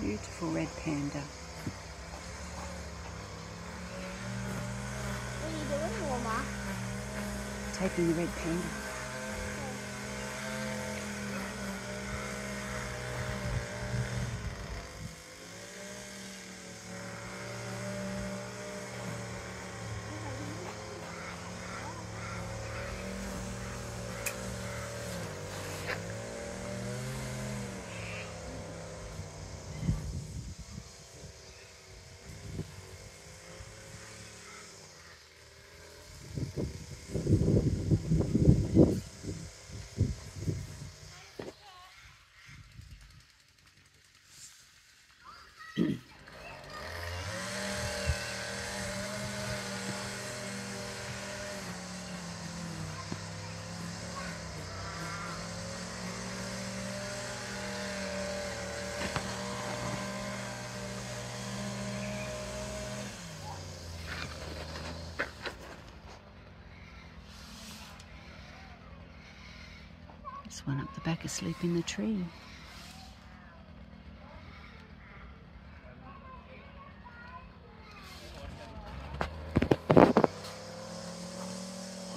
Beautiful red panda. What are you doing, Wilma? Taking the red panda. There's one up the back asleep in the tree.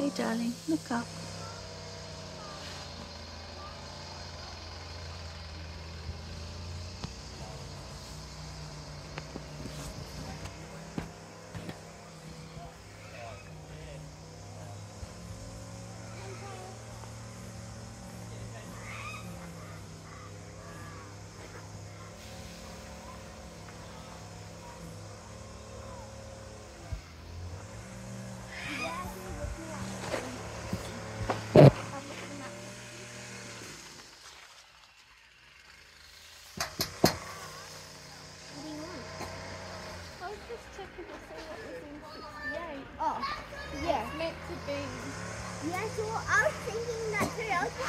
Hey darling, look up. Just checking to see what was in 68. Oh, yeah. It's meant to be. Yeah, so I was thinking that too.